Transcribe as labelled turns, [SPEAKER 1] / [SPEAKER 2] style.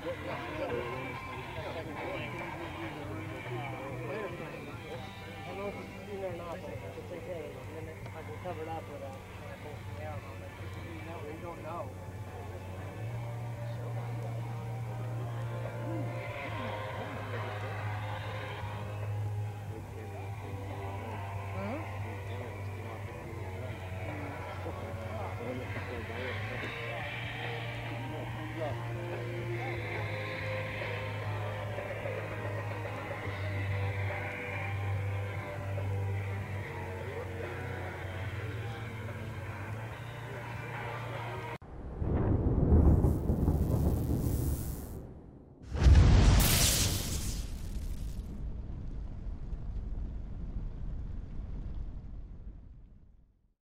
[SPEAKER 1] I don't know if it's in there or not, but it's okay. And then I can cover it up with uh, a